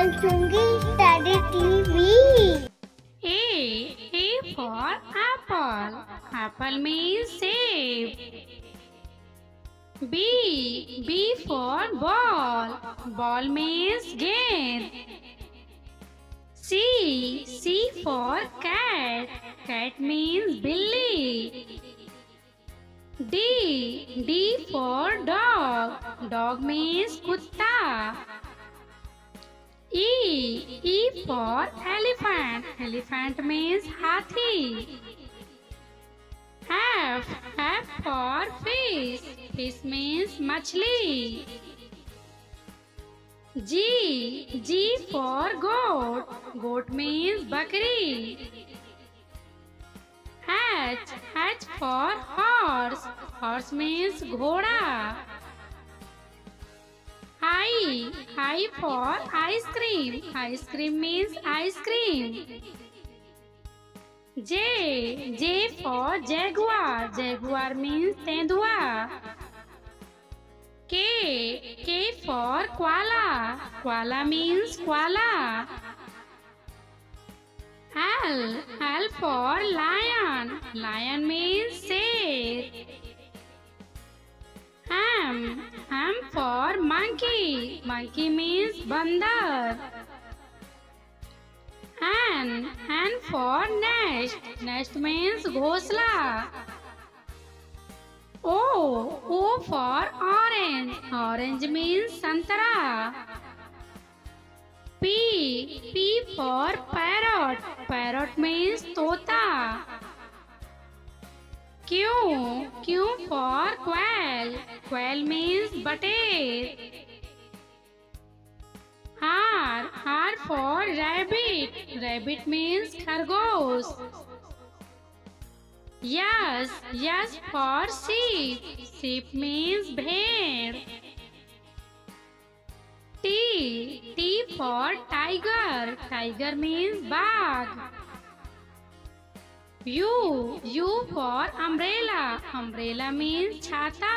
Sansungi Study TV. A. A for apple. Apple means save. B. B for ball. Ball means game. C. C for cat. Cat means billy. D. D for dog. Dog means kutta. E. E for elephant. Elephant means hathi. F. F for fish. Fish means machli. G. G for goat. Goat means bakri. H. H for horse. Horse means ghoda. I. For ice cream. Ice cream means ice cream. J. J for jaguar. Jaguar means tendua. K. K for koala. Koala means koala. L. L for lion. Lion means और monkey monkey means बंदर N N for nest nest means घोसला O O for orange orange means संतरा P P for parrot parrot means तोता Q Q for quail quail means बटेर R R for rabbit rabbit means खरगोश S S for sheep sheep means भेड़ T T for tiger tiger means बाघ U U for umbrella umbrella means छाता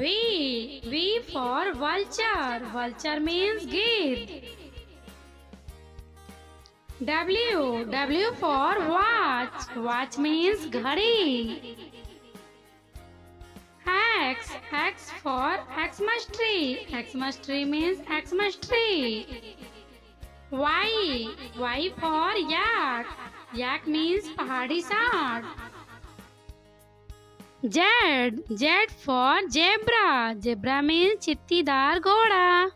V. V for vulture. Vulture means गिद्ध. W. W for watch. Watch means घड़ी. X. X for Xmas tree. Xmas tree means Xmas tree. Y. Y for yak. Yak means पहाड़ी सांड. Z. Z for zebra. Zebra means चित्तीदार घोड़ा.